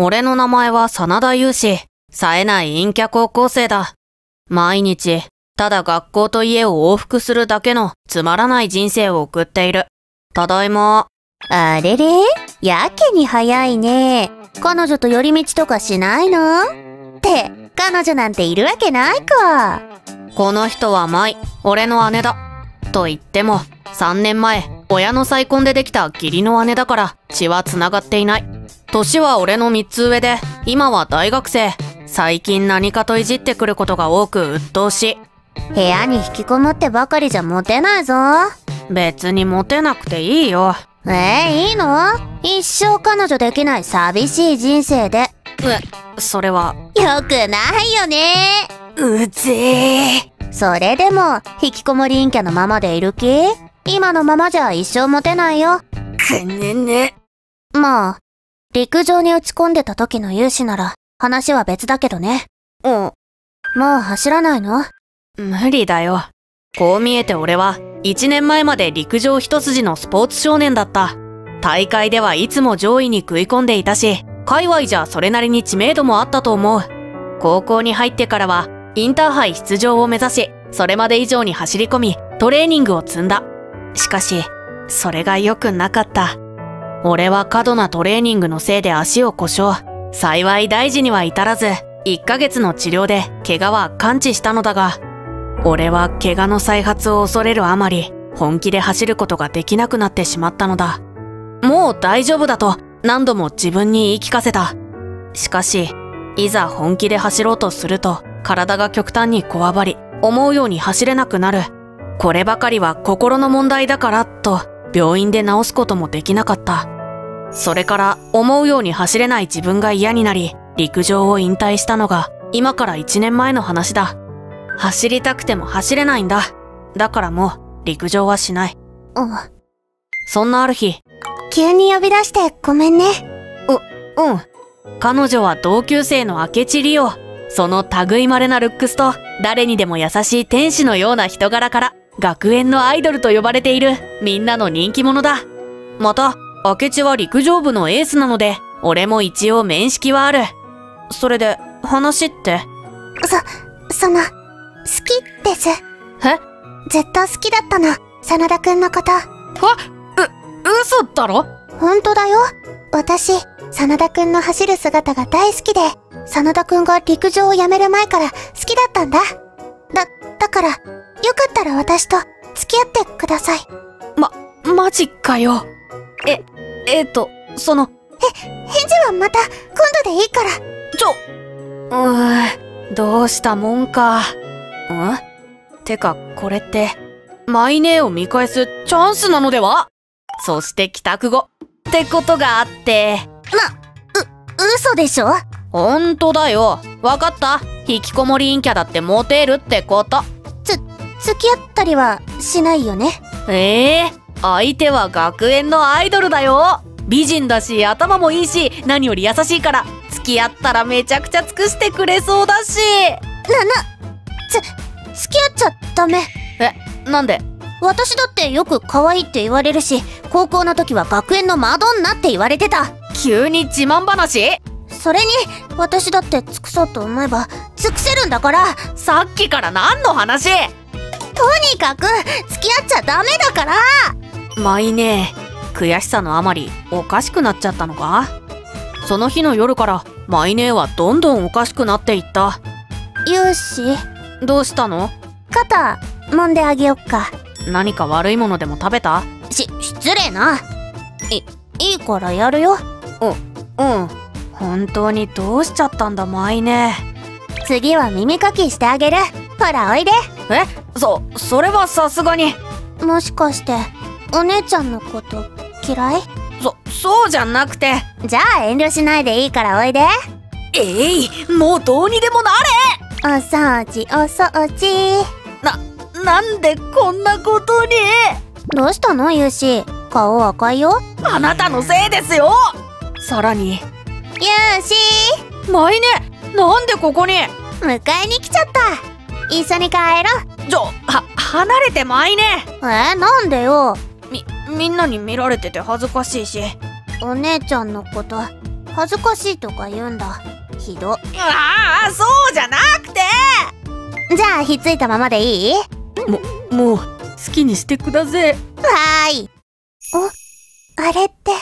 俺の名前は真田勇志。冴えない陰キャ高校生だ。毎日、ただ学校と家を往復するだけのつまらない人生を送っている。ただいま。あれれ？やけに早いね。彼女と寄り道とかしないの？って、彼女なんているわけないか。この人は舞、俺の姉だ。と言っても、3年前、親の再婚でできた義理の姉だから血は繋がっていない。年は俺の3つ上で、今は大学生。最近何かといじってくることが多く鬱陶しい。部屋に引きこもってばかりじゃモテないぞ。別にモテなくていいよ。えー、いいの？一生彼女できない寂しい人生で。え、それは。よくないよねうぜー。それでも、引きこもり陰キャのままでいる気？今のままじゃ一生モテないよ。くねね。まあ、陸上に打ち込んでた時の勇姿なら、話は別だけどね。うん。もう走らないの？無理だよ。こう見えて俺は、1年前まで陸上一筋のスポーツ少年だった。大会ではいつも上位に食い込んでいたし、界隈じゃそれなりに知名度もあったと思う。高校に入ってからは、インターハイ出場を目指し、それまで以上に走り込み、トレーニングを積んだ。しかし、それが良くなかった。俺は過度なトレーニングのせいで足を故障。幸い大事には至らず、1ヶ月の治療で怪我は完治したのだが、俺は怪我の再発を恐れるあまり、本気で走ることができなくなってしまったのだ。もう大丈夫だと何度も自分に言い聞かせた。しかし、いざ本気で走ろうとすると、体が極端にこわばり、思うように走れなくなる。こればかりは心の問題だから、と、病院で治すこともできなかった。それから、思うように走れない自分が嫌になり、陸上を引退したのが、今から1年前の話だ。走りたくても走れないんだ。だからもう、陸上はしない。うん。そんなある日。急に呼び出してごめんね。う、うん。彼女は同級生の明智リオ。その類まれなルックスと、誰にでも優しい天使のような人柄から、学園のアイドルと呼ばれている、みんなの人気者だ。また、明智は陸上部のエースなので、俺も一応面識はある。それで、話って？そ、その、好きです。え？ずっと好きだったの、真田くんのこと。はう、嘘だろ？本当だよ。私、真田くんの走る姿が大好きで、真田くんが陸上をやめる前から好きだったんだ。だ、だから、よかったら私と付き合ってください。ま、マジかよ。え、えっと、その、え、返事はまた、今度でいいから。ちょ、うーん、どうしたもんか。ん？てか、これって、マイネーを見返すチャンスなのでは？そして帰宅後、ってことがあって。な、う、嘘でしょ？ほんとだよ。わかった引きこもり陰キャだってモテるってこと。つ、付き合ったりはしないよね。ええー、相手は学園のアイドルだよ。美人だし、頭もいいし、何より優しいから、付き合ったらめちゃくちゃ尽くしてくれそうだし。な、な、つ、付き合っちゃダメ。え、なんで？私だってよく可愛いって言われるし、高校の時は学園のマドンナって言われてた。急に自慢話？それに、私だって尽くそうと思えば、尽くせるんだから。さっきから何の話？とにかく、付き合っちゃダメだからまいね悔しさのあまり、おかしくなっちゃったのか？その日の夜から、マイネーはどんどんおかしくなっていった。よし。どうしたの？肩、揉んであげよっか。何か悪いものでも食べた？し、失礼な。い、いいからやるよ。う、うん。本当にどうしちゃったんだ、マイネ次は耳かきしてあげる。ほら、おいで。え？そ、それはさすがに。もしかして、お姉ちゃんのこと嫌い？そ、そうじゃなくて。じゃあ遠慮しないでいいからおいで。えい、もうどうにでもなれお掃除、お掃除。な、なんでこんなことにどうしたの？ユーシ顔赤いよ。あなたのせいですよさらに。ユーシマイネ、なんでここに迎えに来ちゃった。一緒に帰ろう。ちょ、は、離れてマイネえー、なんでよ？み、みんなに見られてて恥ずかしいし。お姉ちゃんのこと、恥ずかしいとか言うんだ。ひど。ああそうじゃなくて。じゃあひっついたままでいい？もう好きにしてくださいはーい。おあれって。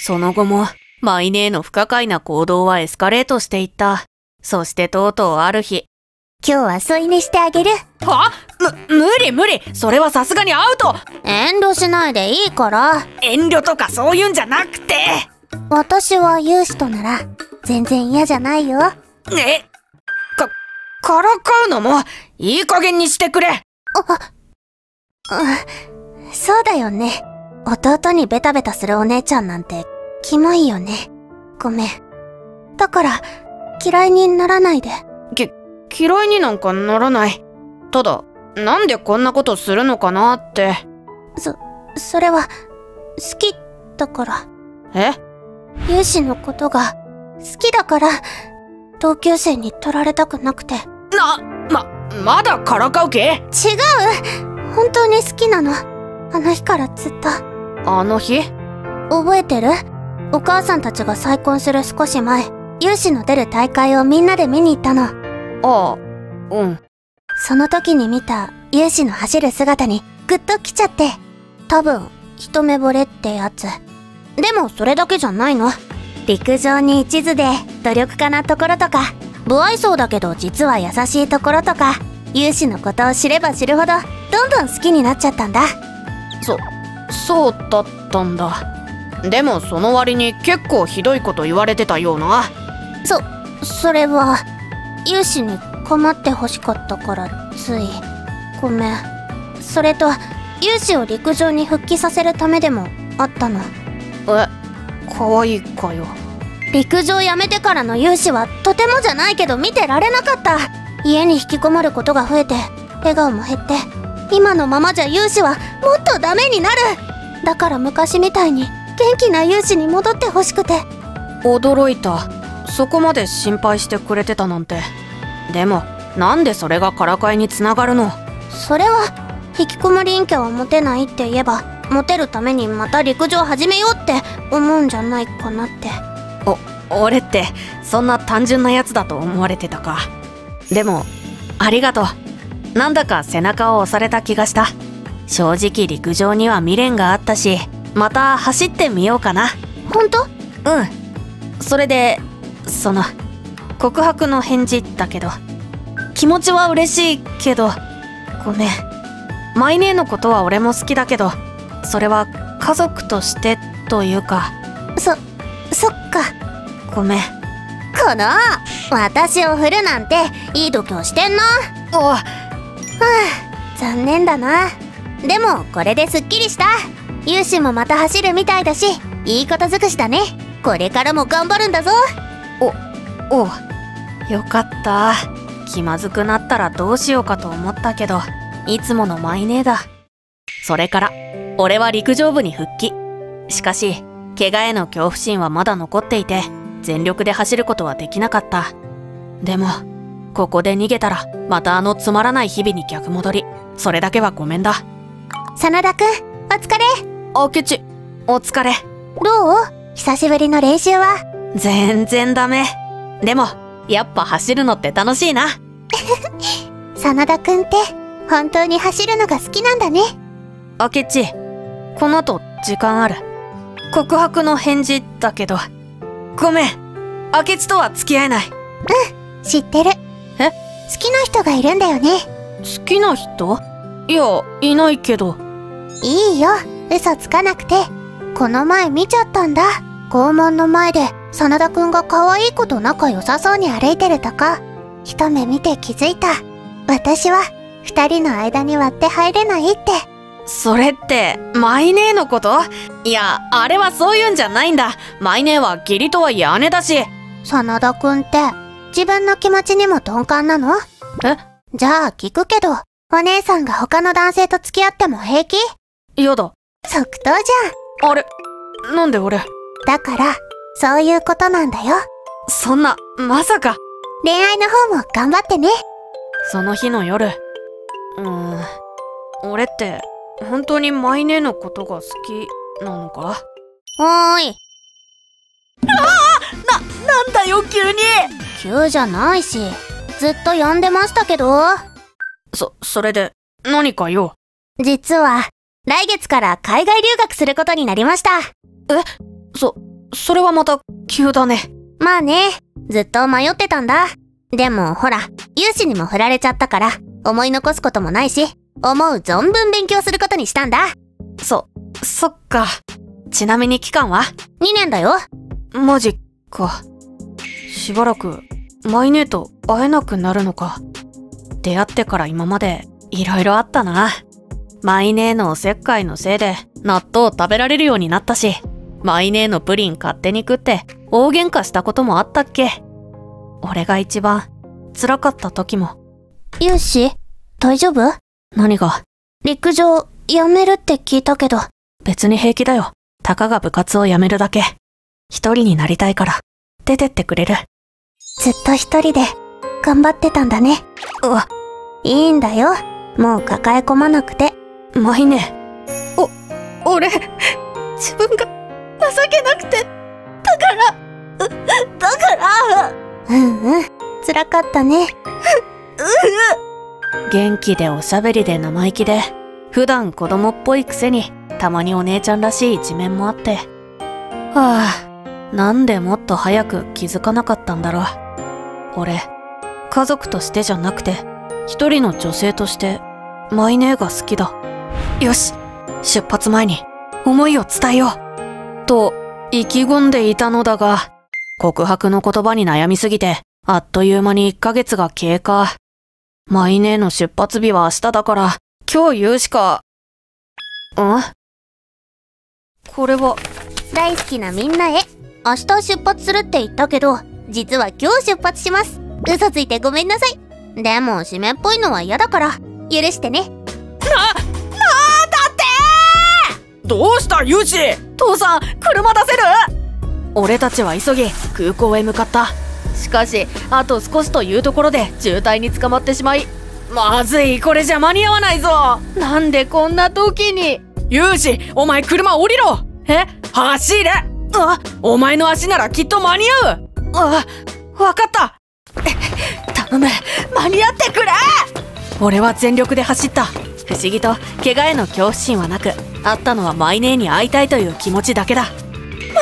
その後もマイネーの不可解な行動はエスカレートしていった。そしてとうとうある日今日は添い寝してあげる。は？む無理無理。それはさすがにアウト。遠慮しないでいいから。遠慮とかそういうんじゃなくて。私は勇士となら全然嫌じゃないよ。え？かからかうのもいい加減にしてくれ。うんそうだよね。弟にベタベタするお姉ちゃんなんてキモいよね。ごめん。だから嫌いにならないで嫌いになんかならない。ただなんでこんなことするのかなって。それは好きだから。え？勇士のことが好きだから同級生に取られたくなくて。違うなままだからかう気本当に好きなの。あの日からずっとあの日？覚えてる？お母さんたちが再婚する少し前勇士の出る大会をみんなで見に行ったのああうん。その時に見た勇士の走る姿にグッと来ちゃって。多分一目惚れってやつ。でもそれだけじゃないの。陸上に一途で努力家なところとか。不愛想だけど実は優しいところとか。勇士のことを知れば知るほどどんどん好きになっちゃったんだ。そうだったんだ。でもその割に結構ひどいこと言われてたような。それは勇士に構って欲しかったからつい。ごめん。それと勇士を陸上に復帰させるためでもあったの。え？可愛いかよ。陸上やめてからの勇士はとてもじゃないけど見てられなかった。家に引きこもることが増えて笑顔も減って今のままじゃ勇士はもっとダメになる。だから昔みたいに元気な勇士に戻ってほしくて。驚いたそこまで心配してくれてたなんて。でもなんでそれがからかいにつながるの？それは引きこもり陰キャはモテないって言えばモテるためにまた陸上始めようって思うんじゃないかなって。俺ってそんな単純なやつだと思われてたか。でもありがとう。なんだか背中を押された気がした。正直陸上には未練があったしまた走ってみようかな。本当？うん。それでその告白の返事だけど気持ちは嬉しいけどごめん。マイネーのことは俺も好きだけどそれは家族としてというか。そっか。ごめん。この私を振るなんていい度胸してんなお残念だな。でもこれですっきりした。勇士もまた走るみたいだしいいこと尽くしだね。これからも頑張るんだぞおよかった。気まずくなったらどうしようかと思ったけどいつものマイネーだ。それから俺は陸上部に復帰。しかし怪我への恐怖心はまだ残っていて全力で走ることはできなかった。でもここで逃げたらまたあのつまらない日々に逆戻り。それだけはごめんだ。真田くんお疲れ。明智お疲れ。どう？久しぶりの練習は？全然ダメ。でもやっぱ走るのって楽しいな。真田くんって本当に走るのが好きなんだね。明智この後時間ある。告白の返事だけど。ごめん。明智とは付き合えない。知ってる。え？好きな人がいるんだよね。好きな人？いやいないけど。いいよ。嘘つかなくて。この前見ちゃったんだ。校門の前で真田くんが可愛い子と仲良さそうに歩いてるとこ一目見て気づいた。私は二人の間に割って入れないって。それってマイネーのこと？いやあれはそういうんじゃないんだ。マイネーは義理とはいえ姉だし。真田くんって自分の気持ちにも鈍感なの？え？じゃあ聞くけどお姉さんが他の男性と付き合っても平気？やだ。即答じあれ？なんで俺？ゃんだからそういうことなんだよ。そんなまさか。恋愛の方も頑張ってね。その日の夜。うーん。俺って本当にマイネーのことが好きなのか？おーい。よ急に！急じゃないし、ずっと呼んでましたけど。そ、それで、何かよ。実は、来月から海外留学することになりました。そ、それはまた、急だね。まあね、ずっと迷ってたんだ。でもほら、有志にも振られちゃったから、思い残すこともないし、思う存分勉強することにしたんだ。そ、そっか。ちなみに期間は？2年だよ。マジか。しばらく、マイネーと会えなくなるのか。出会ってから今まで、いろいろあったな。マイネーのおせっかいのせいで、納豆食べられるようになったし、マイネーのプリン勝手に食って、大喧嘩したこともあったっけ？俺が一番、辛かった時も。有志、大丈夫？何が？陸上、やめるって聞いたけど。別に平気だよ。たかが部活を辞めるだけ。一人になりたいから、出てってくれる。ずっと一人で、頑張ってたんだね。うわ、いいんだよ。もう抱え込まなくて。マイネ。お、俺、自分が情けなくて、だから、う だから、うんうん。辛かったね。元気でおしゃべりで生意気で、普段子供っぽいくせに、たまにお姉ちゃんらしい一面もあって。はあ、なんでもっと早く気づかなかったんだろう。俺、家族としてじゃなくて、一人の女性として、マイネーが好きだ。よし、出発前に、思いを伝えよう。と、意気込んでいたのだが、告白の言葉に悩みすぎて、あっという間に1ヶ月が経過。マイネーの出発日は明日だから、今日言うしか。ん？これは、大好きなみんなへ。明日出発するって言ったけど、実は今日出発します。嘘ついてごめんなさい。でも、締めっぽいのは嫌だから、許してね。どうしたユウシ父さん、車出せる？俺たちは急ぎ、空港へ向かった。しかし、あと少しというところで渋滞に捕まってしまい、まずい、これじゃ間に合わないぞ。なんでこんな時に？ユウシ、お前車降りろ。え？走れ。あ、お前の足ならきっと間に合う。あ、わかった。頼む、間に合ってくれ。俺は全力で走った。不思議と、怪我への恐怖心はなく、あったのはマイネーに会いたいという気持ちだけだ。マイネ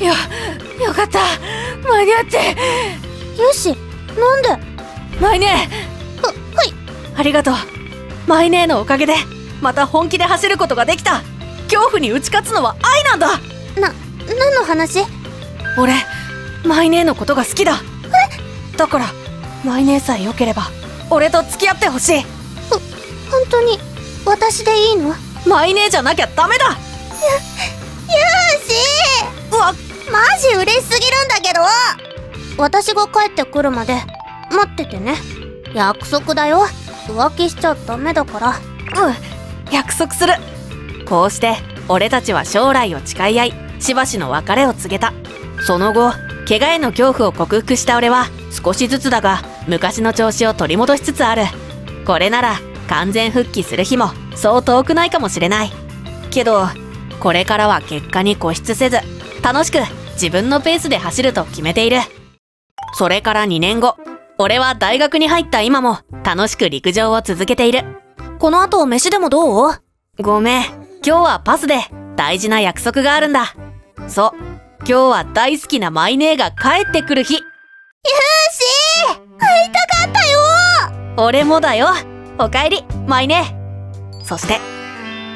ーよ、よかった。間に合って。よし、なんで？マイネーは、はい。ありがとう。マイネーのおかげで、また本気で走ることができた。恐怖に打ち勝つのは愛なんだな、何の話？俺、マイネーのことが好きだ。だから、マイネーさえ良ければ、俺と付き合ってほしい。本当に、私でいいの？よマイネーじゃなきゃダメだしうわ、マジ嬉しすぎるんだけど私が帰ってくるまで、待っててね。約束だよ。浮気しちゃダメだから。うん、約束する。こうして、俺たちは将来を誓い合い、しばしの別れを告げた。その後、怪我への恐怖を克服した俺は、少しずつだが、昔の調子を取り戻しつつある。これなら、完全復帰する日も、そう遠くないかもしれない。けど、これからは結果に固執せず、楽しく、自分のペースで走ると決めている。それから2年後、俺は大学に入った今も、楽しく陸上を続けている。この後飯でもどう？ごめん。今日はパスで大事な約束があるんだ。そう。今日は大好きなマイネーが帰ってくる日。よし会いたかったよ。俺もだよ。おかえり。舞ね。そして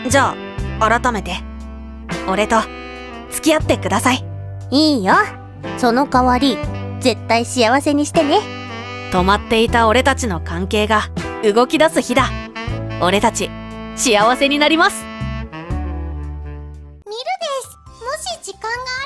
じゃあ改めて俺と付き合ってください。いいよ。その代わり絶対幸せにしてね。止まっていた俺たちの関係が動き出す日だ。俺たち幸せになります。見るです。もし時間があ